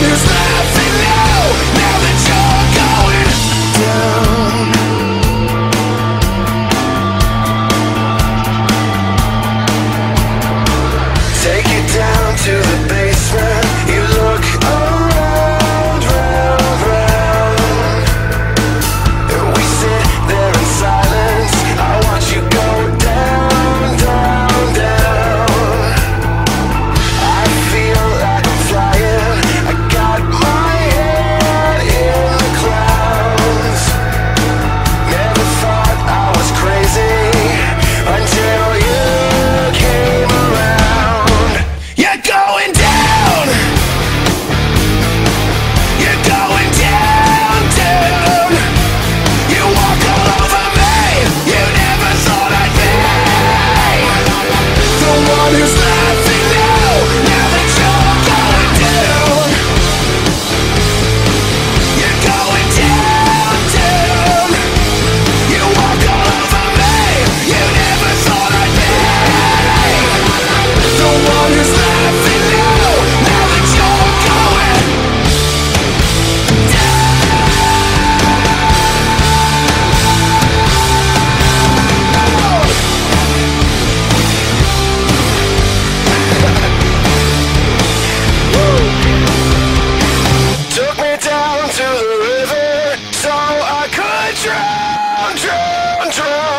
this drown, drown, drown.